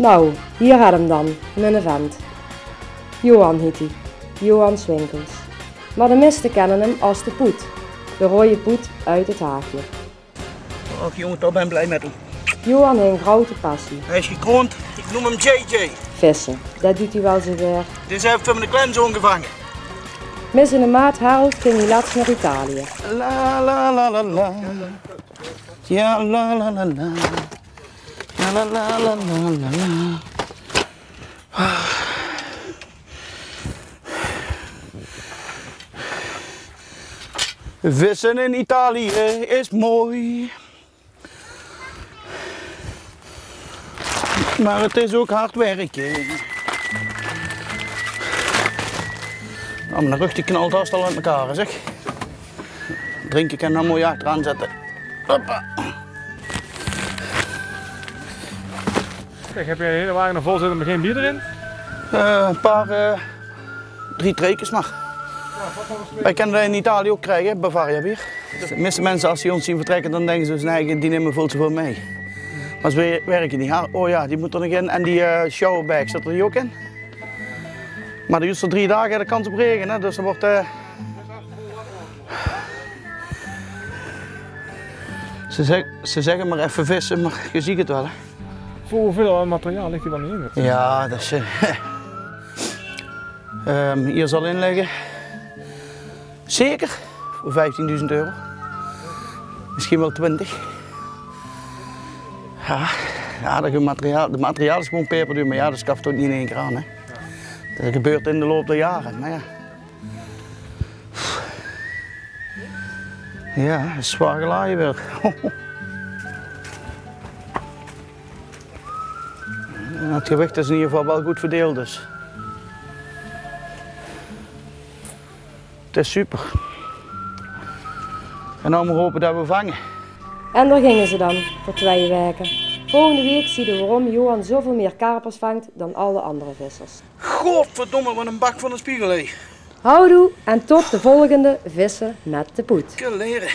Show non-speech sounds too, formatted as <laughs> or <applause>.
Nou, hier had hem dan, mijn vent. Johan heet hij, Johan Swinkels. Maar de meesten kennen hem als de poet, de rode poet uit het haagje. Och jongen, daar ben ik blij met hem. Johan heeft een grote passie, Hij is gekroond. Ik noem hem JJ. vissen. Dat doet hij wel zo weer. Heeft hij met een kleinzoon gevangen. Mis in de maat Harold ging hij laatst naar Italië. La la la la la. Ja la la la la. La la la la la. Vissen in Italië is mooi. Maar het is ook hard werken. Nou, mijn rug die knalt haast al uit elkaar, zeg. Drinken kan dan mooi achteraan zetten. Hoppa. Kijk, heb je een hele wagen vol zitten met geen bier erin? Eh, een paar, eh, drie trekens maar. Wij kunnen dat in Italië ook krijgen, Bavaria bier. De meeste mensen als ze ons zien vertrekken, dan denken ze dus nee, die nemen veel te veel mee. Maar ze we- werken niet. Oh ja, die moet er nog in. En die eh showerbag, zit er die ook in? Maar die is er drie dagen, de kans op regen, hè? dus dan wordt... Ze, zeg- ze zeggen maar even vissen, maar je ziet het wel. Hè? Voor hoeveel materiaal ligt hij niet in? Ja, dat is. eh, ehm, hier zal inleggen. Zeker voor 15.000 euro. Misschien wel 20. Ja, dat materiaal, de materiaal is gewoon peperduur, maar ja, dat schaft ook niet in één keer aan. Hè. Dat gebeurt in de loop der jaren, maar ja. Ja, zwaar gelaaien weer. <laughs> Het gewicht is in ieder geval wel goed verdeeld dus. Het is super. En nou maar hopen dat we vangen. En daar gingen ze dan, voor twee weken. Volgende week zie je waarom Johan zoveel meer karpers vangt dan alle andere vissers. Godverdomme, wat een bak van een spiegel hé. Houdoe en tot de volgende Vissen met de Poet. Kan leren.